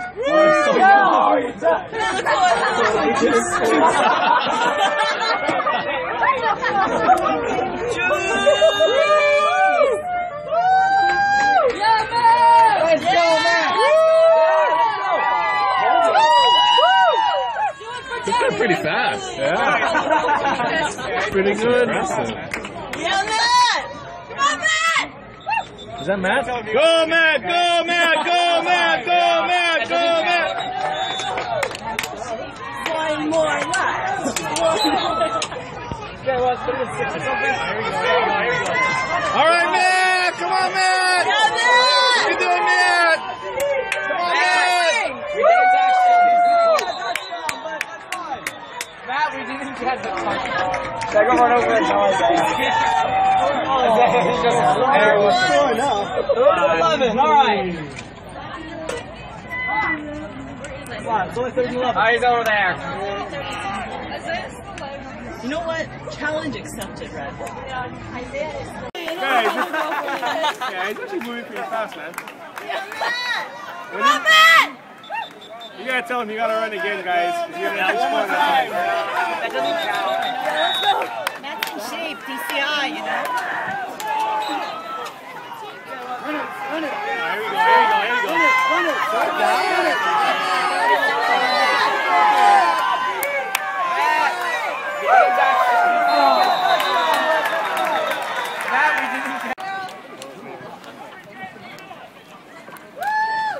I'm so go, pretty fast. Yeah. pretty good. Yeah, Matt! Come on, Matt! Is that Matt? Go, Matt! Go, Matt! Go, Matt! Go, Matt! One more left. All right, Matt! Come on, Matt! Yeah, Matt! You doing, Matt? Come on, Matt! Matt, we didn't get the touchdown. They're going over and over. It's just a Third and 11, alright. Come on, it's only third and 11. Oh, he's over there. You know what? Challenge accepted, Red. Guys, yeah, he's actually moving pretty fast, man. Come on, Matt! You gotta tell him you gotta run again, guys. You're gonna outscore time. That doesn't count.